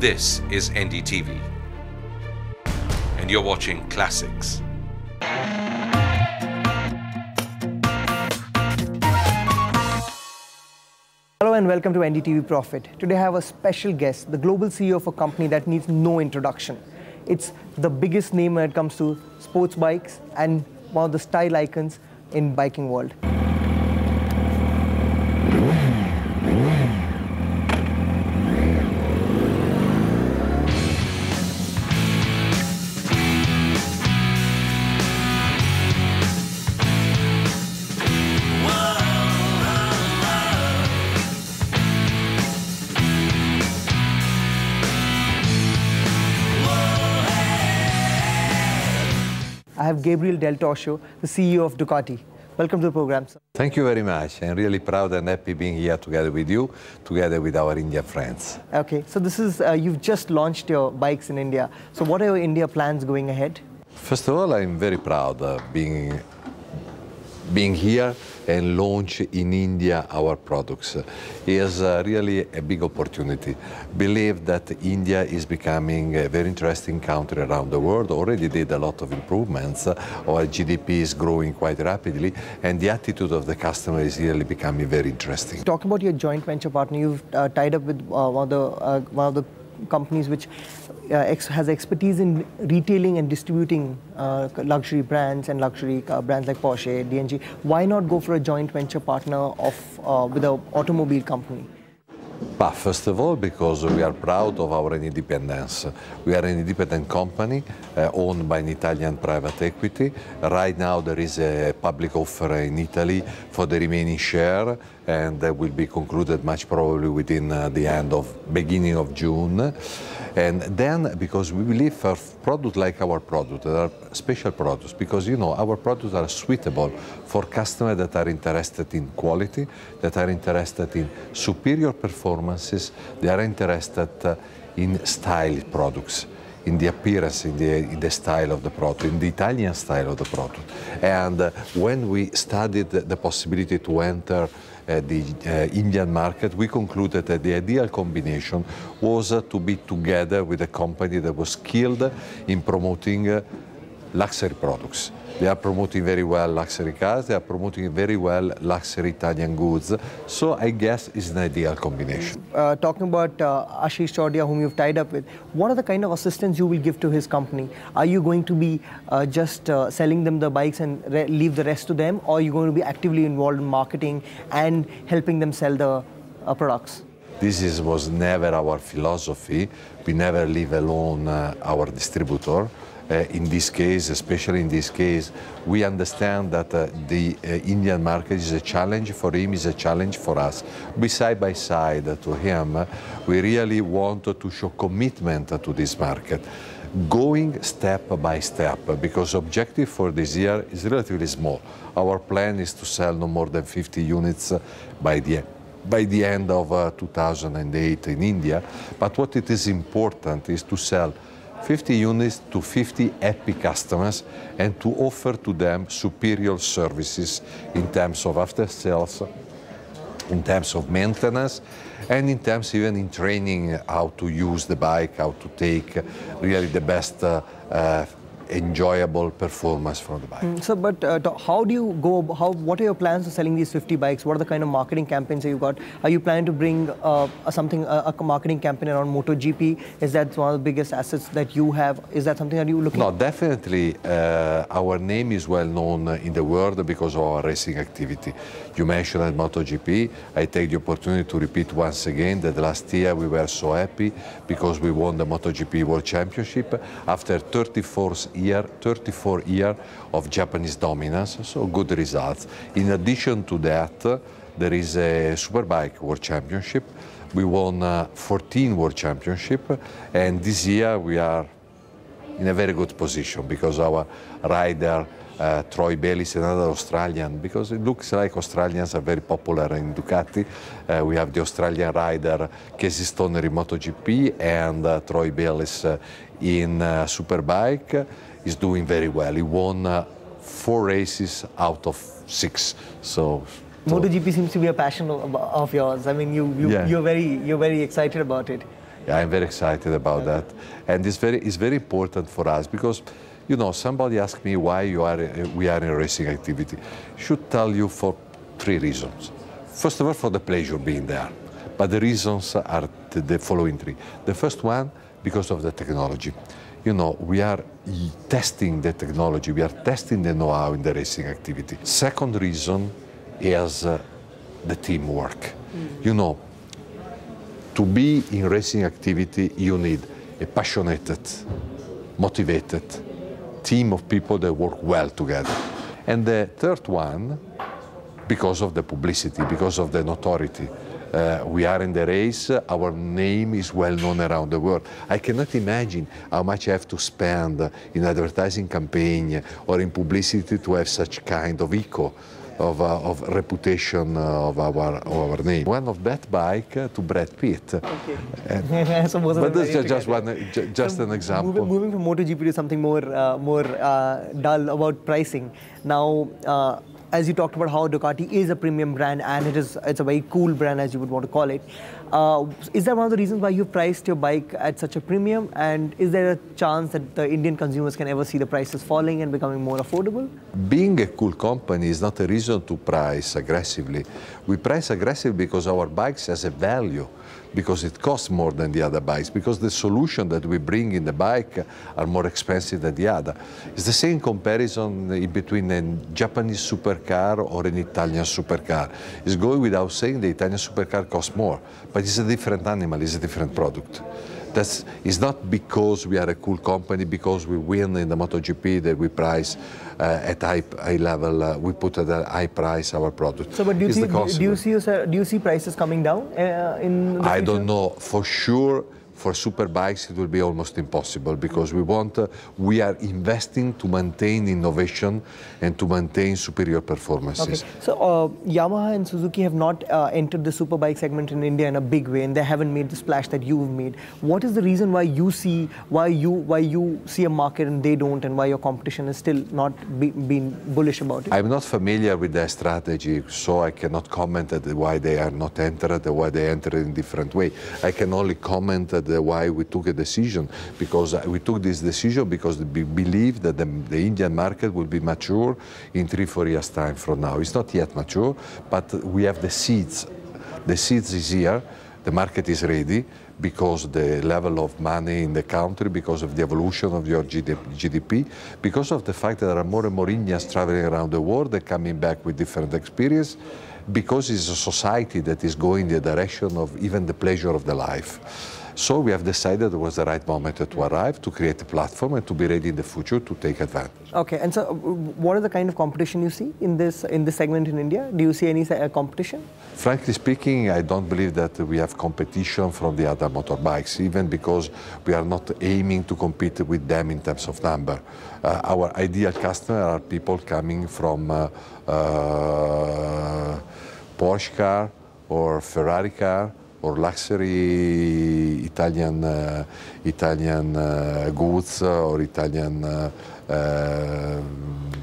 This is NDTV. And you're watching Classics. Hello and welcome to NDTV Profit. Today I have a special guest, the global CEO of a company that needs no introduction. It's the biggest name when it comes to sports bikes and one of the style icons in biking world. Have Gabriel Del Torchio, the CEO of Ducati. Welcome to the program. sir. Thank you very much. I'm really proud and happy being here together with you, together with our Indian friends. Okay, so this is, uh, you've just launched your bikes in India. So what are your India plans going ahead? First of all, I'm very proud of being, being here and launch in India our products. is uh, really a big opportunity. Believe that India is becoming a very interesting country around the world. Already did a lot of improvements. Our GDP is growing quite rapidly, and the attitude of the customer is really becoming very interesting. Talk about your joint venture partner. You've uh, tied up with uh, one of the uh, one of the companies which uh, ex- has expertise in retailing and distributing uh, luxury brands and luxury uh, brands like Porsche, DNG. Why not go for a joint venture partner of uh, with an automobile company? But first of all, because we are proud of our independence. We are an independent company uh, owned by an Italian private equity. Right now, there is a public offer in Italy for the remaining share, and that will be concluded much probably within uh, the end of beginning of June. And then, because we believe for product like our product, that are special products, because you know our products are suitable for customers that are interested in quality, that are interested in superior performances, they are interested uh, in style products in the appearance, in the, in the style of the product, in the Italian style of the product. And uh, when we studied the, possibility to enter uh, the uh, Indian market, we concluded that the ideal combination was uh, to be together with a company that was skilled in promoting uh, luxury products. They are promoting very well luxury cars, they are promoting very well luxury Italian goods. So I guess it's an ideal combination. Uh, talking about uh, Ashish Chordia, whom you've tied up with, what are the kind of assistance you will give to his company? Are you going to be uh, just uh, selling them the bikes and re- leave the rest to them, or are you going to be actively involved in marketing and helping them sell the uh, products? This is, was never our philosophy. We never leave alone uh, our distributor. Uh, in this case, especially in this case, we understand that uh, the uh, Indian market is a challenge for him, is a challenge for us. We side by side to him, we really want to show commitment to this market. Going step by step, because objective for this year is relatively small. Our plan is to sell no more than 50 units by the by the end of uh, 2008 in India. But what it is important is to sell 50 units to 50 happy customers and to offer to them superior services in terms of after sales, in terms of maintenance, and in terms even in training how to use the bike, how to take really the best uh, uh, enjoyable performance from the bike. Mm, So, but uh, how do you go? How? What are your plans for selling these 50 bikes? What are the kind of marketing campaigns that you got? Are you planning to bring uh, a something, a, a marketing campaign around MotoGP? Is that one of the biggest assets that you have? Is that something that you looking? No, definitely uh, our name is well known in the world because of our racing activity. You mentioned MotoGP. I take the opportunity to repeat once again that last year we were so happy because we won the MotoGP World Championship after 34 year, 34 year of Japanese dominance, so good results. In addition to that, there is a Superbike World Championship. We won uh, 14 World Championship, and this year we are in a very good position because our rider uh, Troy Bayliss, another Australian, because it looks like Australians are very popular in Ducati. Uh, we have the Australian rider Casey Stoner in MotoGP and uh, Troy Bayliss uh, in uh, Superbike. Is doing very well. He won uh, four races out of six. So. so- MotoGP seems to be a passion of, of yours. I mean, you, you Yeah. you're very you're very excited about it. Yeah, I'm very excited about that. And it's very, it's very important for us because, you know, somebody asked me why you are, we are in racing activity. Should tell you for three reasons. First of all, for the pleasure being there. But the reasons are the following three. The first one, because of the technology. You know, we are testing the technology, we are testing the know-how in the racing activity. Second reason is uh, the teamwork. Mm. You know, to be in racing activity, you need a passionate, motivated team of people that work well together. And the third one, because of the publicity, because of the notoriety. Uh, we are in the race, our name is well known around the world. I cannot imagine how much I have to spend in advertising campaign or in publicity to have such kind of echo of, uh, of reputation uh, of our of our name. One of that bike uh, to Brad Pitt. Okay. so but this is just one, just so an example. Moving, moving, from MotoGP to something more uh, more uh, dull about pricing. Now as you talked about how Ducati is a premium brand and it is it's a very cool brand as you would want to call it. Uh, is that one of the reasons why you priced your bike at such a premium? And is there a chance that the Indian consumers can ever see the prices falling and becoming more affordable? Being a cool company is not a reason to price aggressively. We price aggressively because our bikes has a value because it costs more than the other bikes, because the solution that we bring in the bike are more expensive than the other. It's the same comparison between a Japanese supercar or an Italian supercar. It's going without saying the Italian supercar costs more, but it's a different animal, it's a different product. That's, it's not because we are a cool company, because we win in the MotoGP that we price uh, at high, high level, uh, we put at a high price our product. So, but do you, see, do you see, do you see prices coming down uh, in I don't know. For sure, for super bikes it will be almost impossible because we want uh, we are investing to maintain innovation and to maintain superior performances. Okay. So uh, Yamaha and Suzuki have not uh, entered the super bike segment in India in a big way and they haven't made the splash that you've made. What is the reason why you see why you why you see a market and they don't and why your competition is still not be, being bullish about it? I'm not familiar with their strategy so I cannot comment at why they are not entered or why they entered in different way. I can only comment that why we took a decision, because we took this decision because we believe that the, the Indian market will be mature in three, four years' time from now. It's not yet mature, but we have the seeds. The seeds is here, the market is ready, because the level of money in the country, because of the evolution of your GDP, because of the fact that there are more and more Indians traveling around the world and coming back with different experience, because it's a society that is going the direction of even the pleasure of the life. So we have decided it was the right moment to arrive, to create a platform and to be ready in the future to take advantage. Okay, and so uh, what is the kind of competition you see in this, in this segment in India? Do you see any uh, competition? Frankly speaking, I don't believe that we have competition from the other motorbikes, even because we are not aiming to compete with them in terms of number. Uh, our ideal customer are people coming from uh, uh, Porsche car or Ferrari car or luxury Italian uh, Italian uh, goods or Italian uh, uh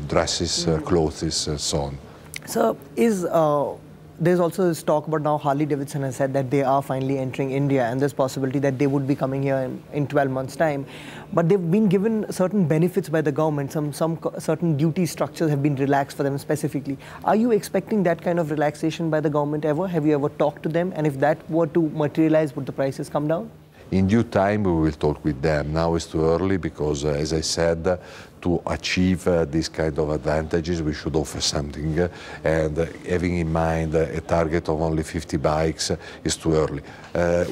dresses, mm. clothes, and so on. So, is uh, there's also this talk about now Harley Davidson has said that they are finally entering India and there's possibility that they would be coming here in, in 12 months time. But they've been given certain benefits by the government. Some some certain duty structures have been relaxed for them specifically. Are you expecting that kind of relaxation by the government ever? Have you ever talked to them? And if that were to materialize would the prices come down? In due time we will talk with them. Now it's too early because uh, as i said to achieve uh, these kind of advantages, we should offer something. Uh, and uh, having in mind a target of only 50 bikes is too early.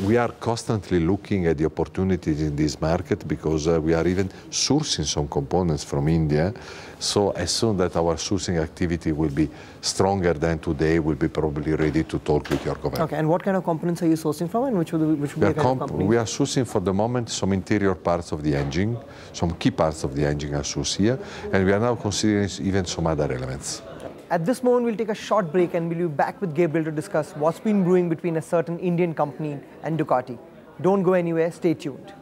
we are constantly looking at the opportunities in this market because we are even sourcing some components from India. So as soon that our sourcing activity will be stronger than today, we'll be probably ready to talk with your government. Okay, and what kind of components are you sourcing from and which will, which will be kind of We are sourcing for the moment some interior parts of the engine, some key parts of the engine are sourced here, and we are now considering even some other elements. At this moment, we'll take a short break and we'll be back with Gabriel to discuss what's been brewing between a certain Indian company and Ducati. Don't go anywhere, stay tuned.